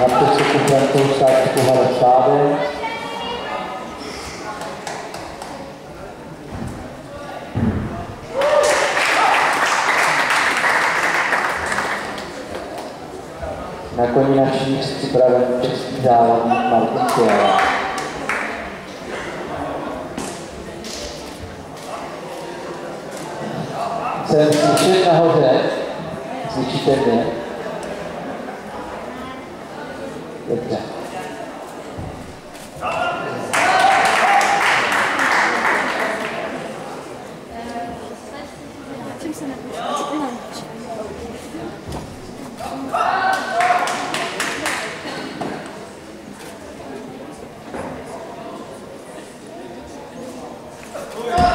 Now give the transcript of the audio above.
Na přesuku francouzská Kuhara Sáde. Na koni na šíř připraven český závodník Martin Fiala. Jsem slyšet nahoře, slyšíte mě? 없다. Oh, yeah.